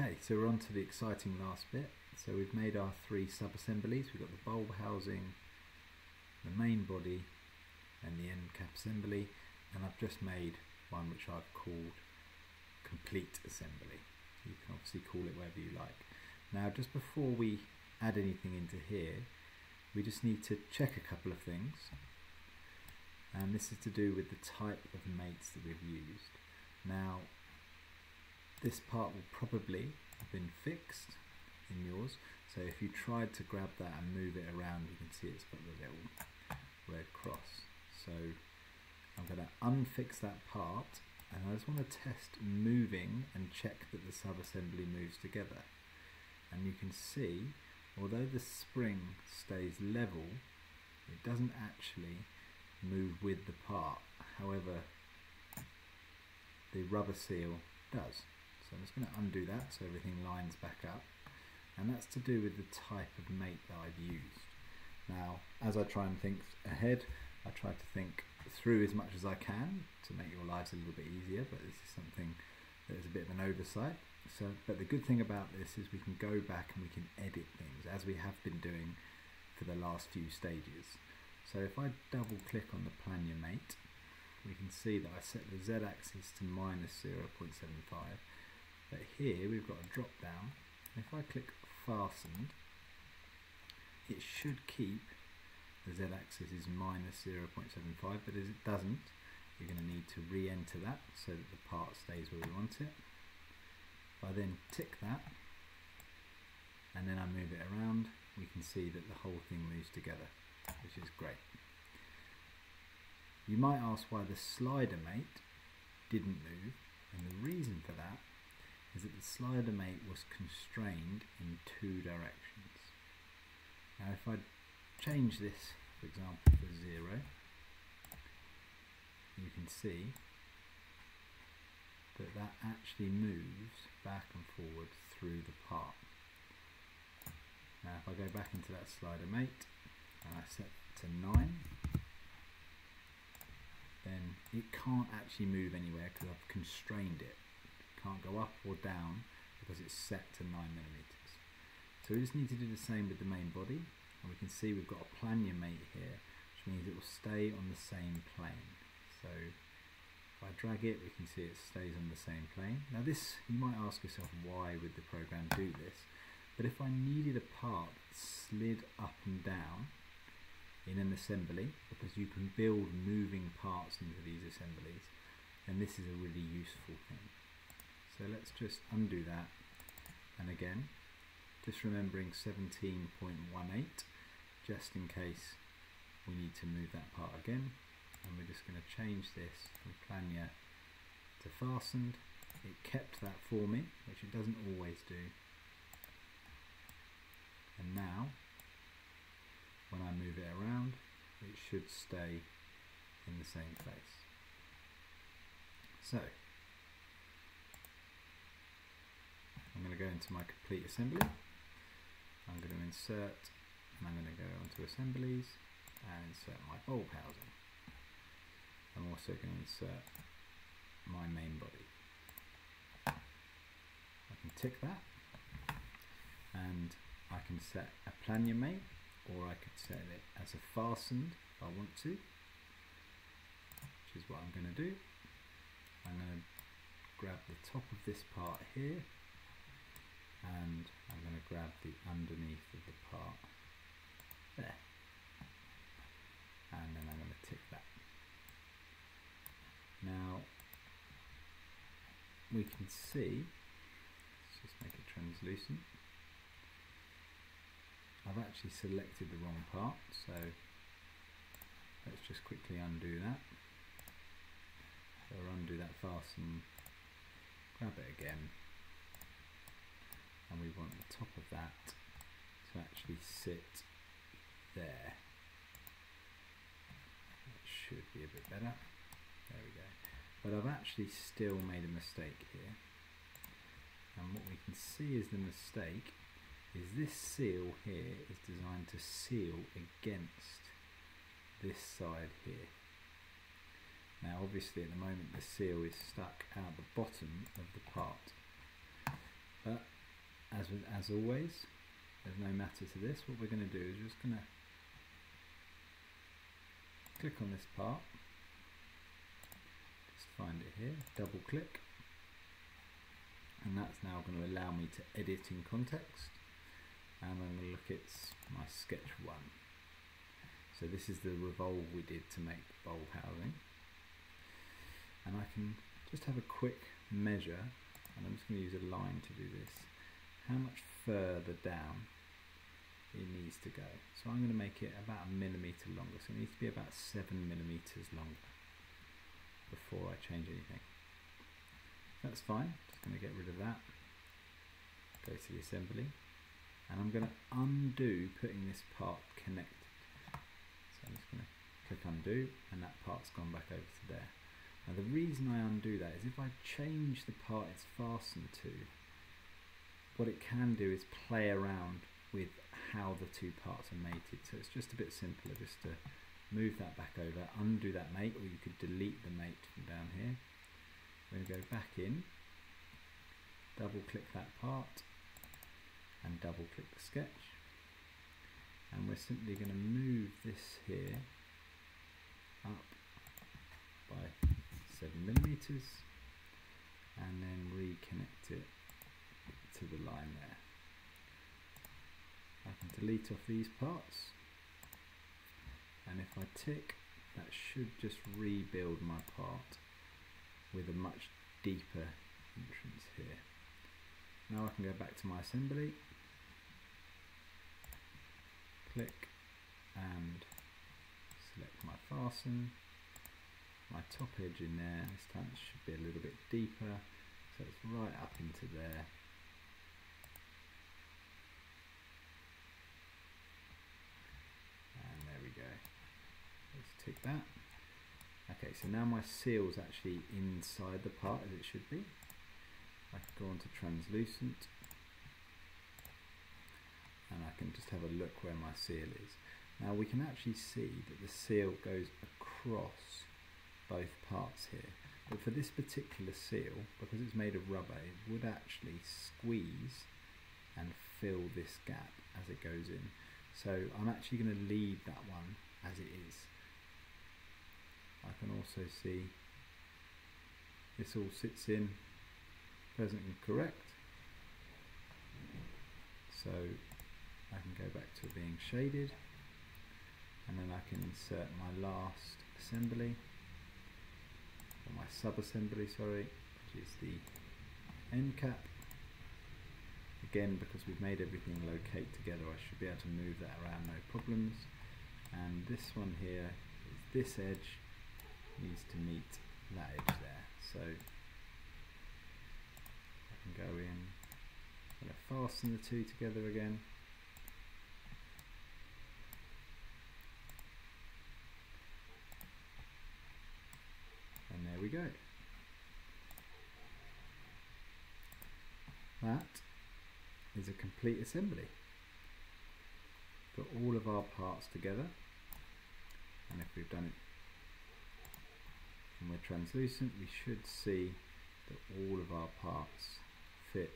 Okay, so we're on to the exciting last bit. So we've made our three sub-assemblies. We've got the bulb housing, the main body, and the end cap assembly. And I've just made one which I've called complete assembly. You can obviously call it whatever you like. Now, just before we add anything into here, we just need to check a couple of things. And this is to do with the type of mates that we've used. Now, this part will probably have been fixed in yours. So if you tried to grab that and move it around, you can see it's got the little red cross. So I'm going to unfix that part and I just want to test moving and check that the sub-assembly moves together. And you can see, although the spring stays level, it doesn't actually move with the part. However, the rubber seal does. So I'm just going to undo that so everything lines back up. And that's to do with the type of mate that I've used. Now, as I try and think ahead, I try to think through as much as I can to make your lives a little bit easier, but this is something that is a bit of an oversight. So, but the good thing about this is we can go back and we can edit things as we have been doing for the last few stages. So if I double click on the plan mate, we can see that I set the z-axis to minus 0.75 but here we've got a drop down. If I click fastened it should keep the z-axis is minus 0.75 but as it doesn't you're going to need to re-enter that so that the part stays where we want it. If I then tick that and then I move it around we can see that the whole thing moves together which is great. You might ask why the slider mate didn't move and the reason for that is that the slider mate was constrained in two directions. Now if I change this for example for zero you can see that that actually moves back and forward through the part. Now if I go back into that slider mate and I set to 9 then it can't actually move anywhere because I've constrained it. Can't go up or down because it's set to 9 millimeters. So we just need to do the same with the main body and we can see we've got a planar mate here which means it will stay on the same plane. So if I drag it we can see it stays on the same plane. Now this, you might ask yourself why would the program do this but if I needed a part slid up and down in an assembly because you can build moving parts into these assemblies and this is a really useful thing. So let's just undo that. And again just remembering 17.18 just in case we need to move that part again. And we're just going to change this from planar to fastened. It kept that for me which it doesn't always do. And now when I move it around it should stay in the same place. So I'm going to go into my complete assembly. I'm going to insert and I'm going to go onto assemblies and insert my bulb housing. I'm also going to insert my main body. I can tick that and I can set a planar mate or I could set it as a fastened if I want to which is what I'm going to do I'm going to grab the top of this part here and I'm going to grab the underneath of the part. There. And then I'm going to tick that. Now we can see let's just make it translucent. I've actually selected the wrong part so let's just quickly undo that. So undo that fasten grab it again and we want the top of that to actually sit there. That should be a bit better. There we go. But I've actually still made a mistake here. And what we can see is the mistake is this seal here is designed to seal against this side here. Now obviously at the moment the seal is stuck out the bottom of the part but as as always, there's no matter to this. What we're going to do is just going to click on this part, just find it here, double click, and that's now going to allow me to edit in context. And I'm going to look at my sketch one. So this is the revolve we did to make bulb housing. And I can just have a quick measure, and I'm just going to use a line to do this, how much further down it needs to go. So I'm going to make it about a millimetre longer. So it needs to be about seven millimetres longer before I change anything. That's fine. Just going to get rid of that. Go to the assembly. And I'm going to undo putting this part connected. So I'm just going to click undo and that part's gone back over to there. Now the reason I undo that is if I change the part it's fastened to, what it can do is play around with how the two parts are mated. So it's just a bit simpler just to move that back over, undo that mate, or you could delete the mate from down here. We're going to go back in, double click that part, and double click the sketch. And we're simply going to move this here up by 7 millimeters and then reconnect it to the line there. I can delete off these parts. And if I tick that should just rebuild my part with a much deeper entrance here. Now I can go back to my assembly, click and select my fasten, my top edge in there, this time it should be a little bit deeper, so it's right up into there that. Okay, so now my seal's actually inside the part as it should be. I can go on to translucent and I can just have a look where my seal is. Now we can actually see that the seal goes across both parts here. But for this particular seal, because it's made of rubber, it would actually squeeze and fill this gap as it goes in. So I'm actually going to leave that one as it is. I can also see this all sits in present and correct. So I can go back to being shaded and then I can insert my last assembly or my sub assembly sorry which is the end cap. Again because we've made everything locate together I should be able to move that around no problems. And this one here is this edge needs to meet that edge there. So I can go in, going to fasten the two together again. And there we go. That is a complete assembly. Put all of our parts together and if we've done it and we're translucent we should see that all of our parts fit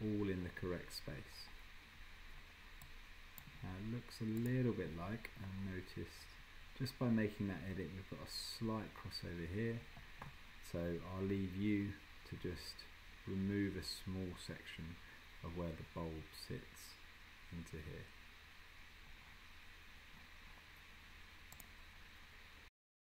all in the correct space. Now it looks a little bit like I've noticed just by making that edit we've got a slight crossover here so I'll leave you to just remove a small section of where the bulb sits into here.